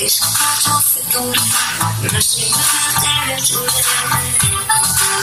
点上蜡烛四个五个六个一个字大家忍住这